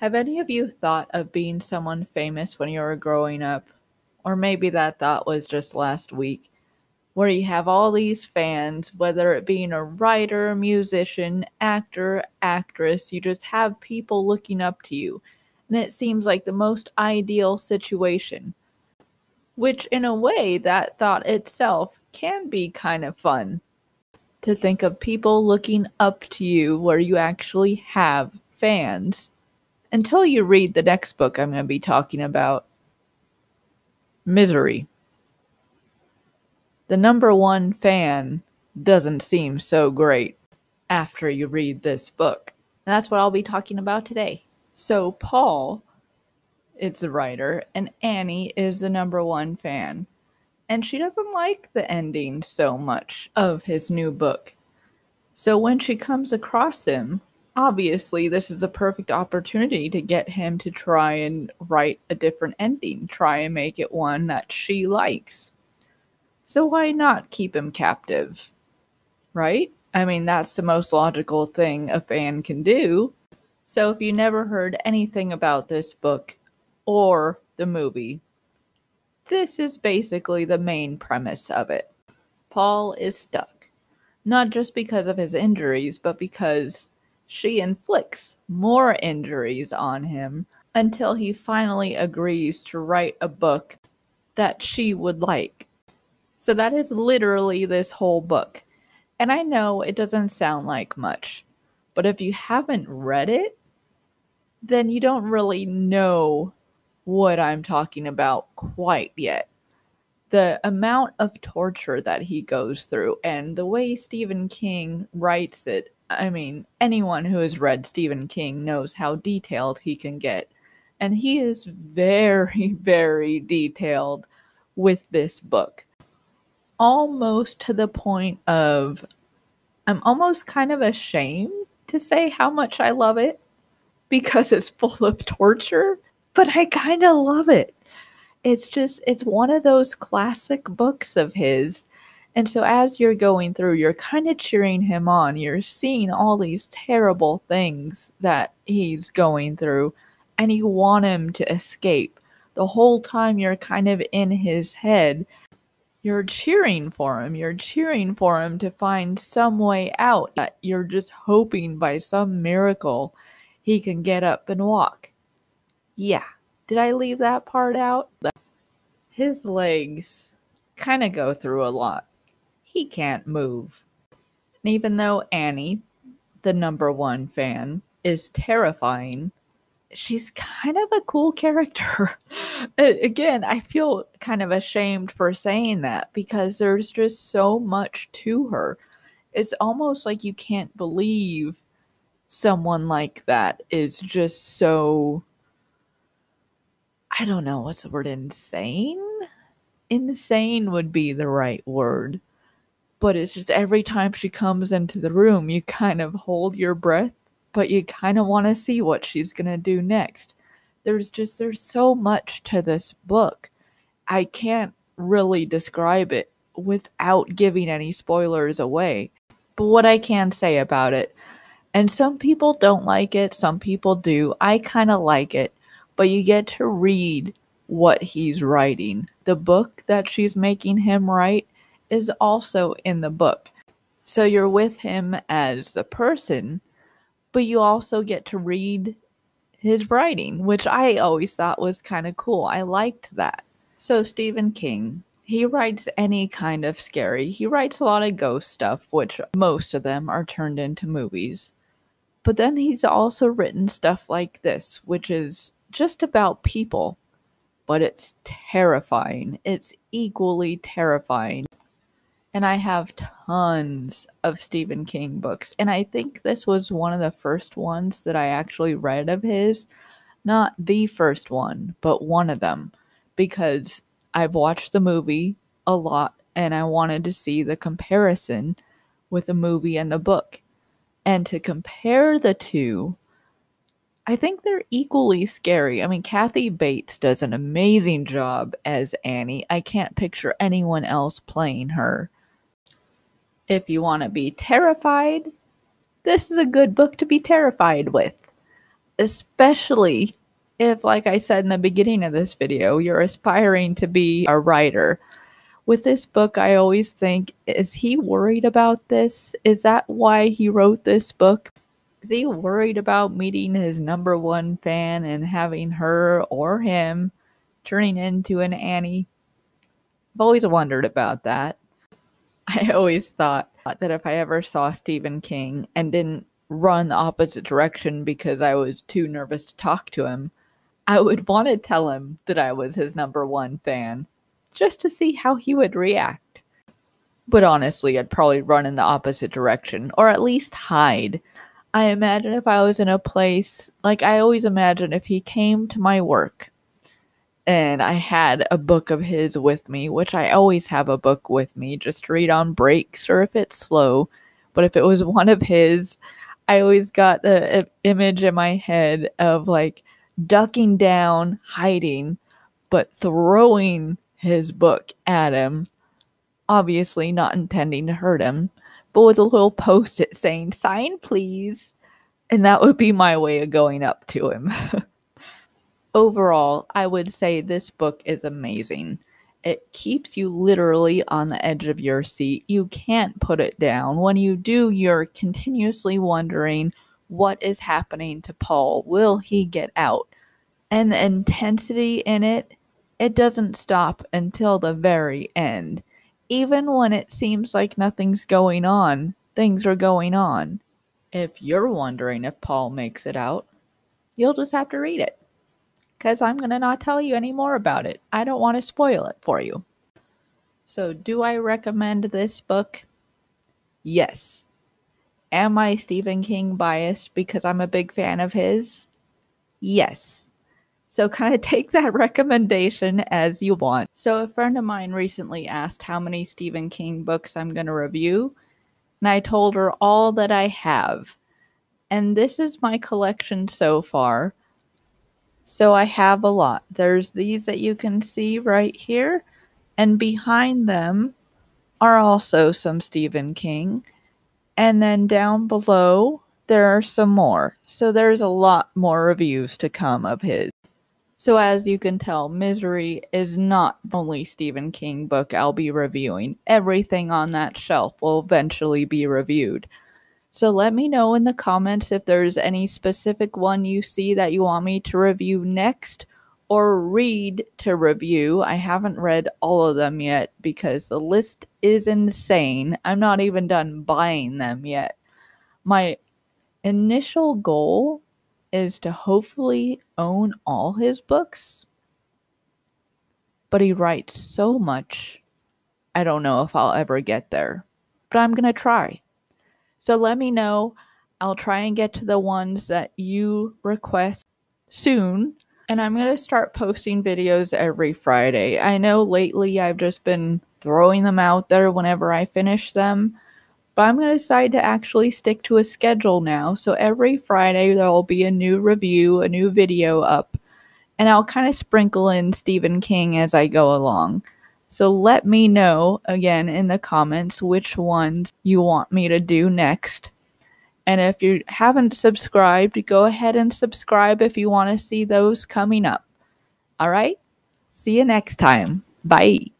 Have any of you thought of being someone famous when you were growing up? Or maybe that thought was just last week, where you have all these fans, whether it being a writer, musician, actor, actress, you just have people looking up to you. And it seems like the most ideal situation. Which, in a way, that thought itself can be kind of fun. To think of people looking up to you where you actually have fans until you read the next book I'm going to be talking about Misery. The number one fan doesn't seem so great after you read this book. And that's what I'll be talking about today. So, Paul is the writer, and Annie is the number one fan. And she doesn't like the ending so much of his new book. So, when she comes across him, obviously this is a perfect opportunity to get him to try and write a different ending, try and make it one that she likes. So why not keep him captive? Right? I mean, that's the most logical thing a fan can do. So if you never heard anything about this book or the movie, this is basically the main premise of it. Paul is stuck. Not just because of his injuries, but because she inflicts more injuries on him until he finally agrees to write a book that she would like. So that is literally this whole book. And I know it doesn't sound like much, but if you haven't read it, then you don't really know what I'm talking about quite yet. The amount of torture that he goes through and the way Stephen King writes it I mean, anyone who has read Stephen King knows how detailed he can get. And he is very, very detailed with this book. Almost to the point of I'm almost kind of ashamed to say how much I love it because it's full of torture, but I kind of love it. It's just, it's one of those classic books of his and so as you're going through, you're kind of cheering him on. You're seeing all these terrible things that he's going through, and you want him to escape. The whole time you're kind of in his head, you're cheering for him. You're cheering for him to find some way out. That you're just hoping by some miracle he can get up and walk. Yeah. Did I leave that part out? His legs kind of go through a lot he can't move. And even though Annie, the number one fan, is terrifying, she's kind of a cool character. Again, I feel kind of ashamed for saying that because there's just so much to her. It's almost like you can't believe someone like that is just so I don't know what's the word insane? Insane would be the right word but it's just every time she comes into the room, you kind of hold your breath, but you kind of want to see what she's going to do next. There's just, there's so much to this book. I can't really describe it without giving any spoilers away. But what I can say about it, and some people don't like it, some people do. I kind of like it, but you get to read what he's writing. The book that she's making him write is also in the book. So you're with him as a person, but you also get to read his writing, which I always thought was kind of cool. I liked that. So, Stephen King, he writes any kind of scary. He writes a lot of ghost stuff, which most of them are turned into movies. But then he's also written stuff like this, which is just about people, but it's terrifying. It's equally terrifying and I have tons of Stephen King books. And I think this was one of the first ones that I actually read of his. Not the first one, but one of them. Because I've watched the movie a lot and I wanted to see the comparison with the movie and the book. And to compare the two, I think they're equally scary. I mean, Kathy Bates does an amazing job as Annie. I can't picture anyone else playing her. If you want to be terrified, this is a good book to be terrified with. especially if, like I said in the beginning of this video, you're aspiring to be a writer. With this book, I always think, is he worried about this? Is that why he wrote this book? Is he worried about meeting his number one fan and having her or him turning into an Annie? I've always wondered about that. I always thought that if I ever saw Stephen King and didn't run the opposite direction because I was too nervous to talk to him, I would want to tell him that I was his number one fan just to see how he would react. But honestly, I'd probably run in the opposite direction or at least hide. I imagine if I was in a place, like I always imagine if he came to my work and I had a book of his with me, which I always have a book with me just to read on breaks or if it's slow. But if it was one of his, I always got the image in my head of like ducking down, hiding, but throwing his book at him, obviously not intending to hurt him, but with a little post it saying, sign please. And that would be my way of going up to him. Overall, I would say this book is amazing. It keeps you literally on the edge of your seat. You can't put it down. When you do, you're continuously wondering what is happening to Paul. Will he get out? And the intensity in it, it doesn't stop until the very end. Even when it seems like nothing's going on, things are going on. If you're wondering if Paul makes it out, you'll just have to read it because I'm going to not tell you any more about it. I don't want to spoil it for you. So, do I recommend this book? Yes. Am I Stephen King biased because I'm a big fan of his? Yes. So, kind of take that recommendation as you want. So, a friend of mine recently asked how many Stephen King books I'm going to review, and I told her all that I have. And this is my collection so far. So I have a lot. There's these that you can see right here, and behind them are also some Stephen King. And then down below, there are some more. So there's a lot more reviews to come of his. So as you can tell, Misery is not the only Stephen King book I'll be reviewing. Everything on that shelf will eventually be reviewed. So let me know in the comments if there's any specific one you see that you want me to review next or read to review. I haven't read all of them yet because the list is insane. I'm not even done buying them yet. My initial goal is to hopefully own all his books. But he writes so much, I don't know if I'll ever get there. But I'm going to try. So let me know. I'll try and get to the ones that you request soon. And I'm going to start posting videos every Friday. I know lately I've just been throwing them out there whenever I finish them. But I'm going to decide to actually stick to a schedule now. So every Friday there will be a new review, a new video up. And I'll kind of sprinkle in Stephen King as I go along. So let me know again in the comments which ones you want me to do next. And if you haven't subscribed, go ahead and subscribe if you want to see those coming up. All right? See you next time. Bye.